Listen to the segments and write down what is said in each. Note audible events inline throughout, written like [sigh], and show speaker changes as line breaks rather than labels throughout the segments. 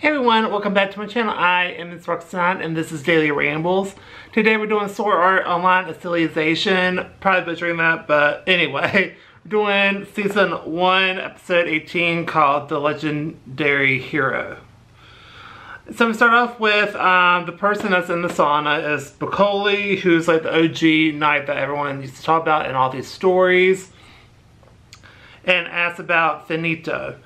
Hey everyone, welcome back to my channel. I am Ms. Roxanne and this is Daily Rambles. Today we're doing Sword Art Online Alicization. Probably butchering that, but anyway. We're [laughs] doing season 1, episode 18 called The Legendary Hero. So we start off with um, the person that's in the sauna is Broccoli, who's like the OG knight that everyone used to talk about in all these stories. And asks about Finito.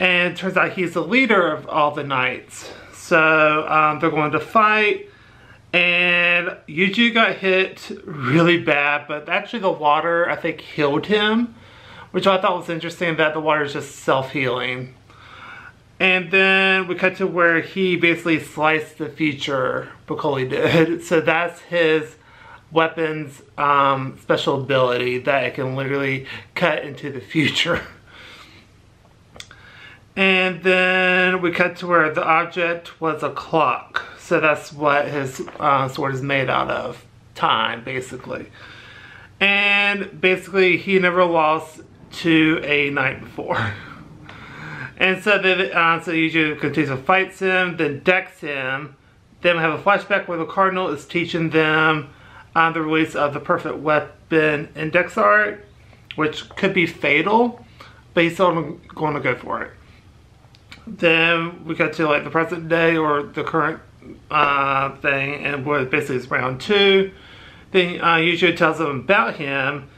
And turns out he's the leader of all the knights. So um, they're going to fight. And Eugeo got hit really bad, but actually the water, I think, healed him. Which I thought was interesting that the water is just self-healing. And then we cut to where he basically sliced the future, Broccoli did. [laughs] So that's his weapon's um, special ability, that it can literally cut into the future. [laughs] And then we cut to where the object was a clock. So that's what his uh, sword is made out of. Time, basically. And basically, he never lost to a knight before. [laughs] and so then, uh, so continues to fight him, then decks him. Then we have a flashback where the cardinal is teaching them uh, the release of the perfect weapon index art, which could be fatal, but he's still going to go for it. Then we got to like the present day or the current uh, thing, and where basically it's round two. Then uh, Eugeo tells them about him,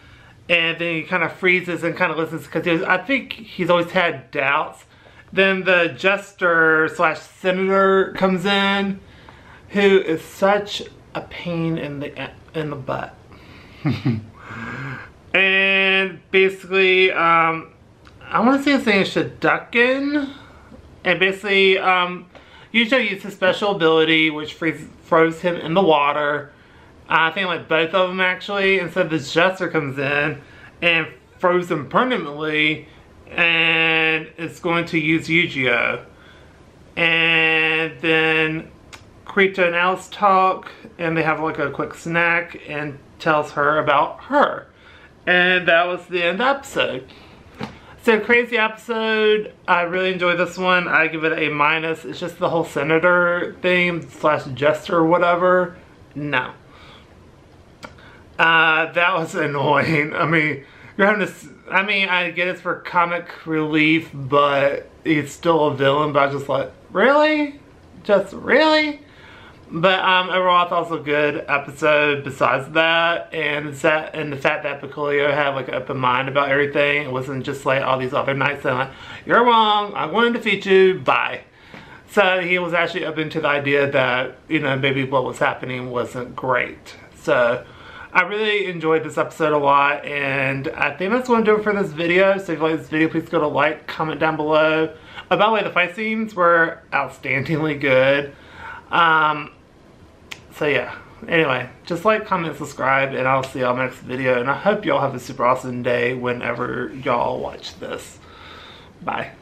and then he kind of freezes and kind of listens because I think he's always had doubts. Then the jester slash senator comes in, who is such a pain in the in the butt. [laughs] and basically, um, I want to say his name is Shadouken. And basically, um, usually use his special ability, which freeze, froze him in the water. I think like both of them actually. And so the Jester comes in and froze him permanently and it's going to use Eugeo And then Krita and Alice talk and they have like a quick snack and tells her about her. And that was the end of the episode. So crazy episode. I really enjoyed this one. I give it a minus. It's just the whole senator thing slash jester or whatever. No. Uh, that was [laughs] annoying. I mean, you're having to. I mean, I get it's for comic relief, but he's still a villain. But I just like, really, just really. But um, overall, I thought it was a good episode besides that. And that, and the fact that Piccolo had like an open mind about everything. It wasn't just like all these other knights saying like, you're wrong, I'm going to defeat you, bye. So he was actually open to the idea that, you know, maybe what was happening wasn't great. So I really enjoyed this episode a lot and I think that's going to do it for this video. So if you like this video, please go to like, comment down below. Oh, by the way, the fight scenes were outstandingly good. Um, so yeah, anyway, just like, comment, subscribe, and I'll see y'all next video. And I hope y'all have a super awesome day whenever y'all watch this. Bye.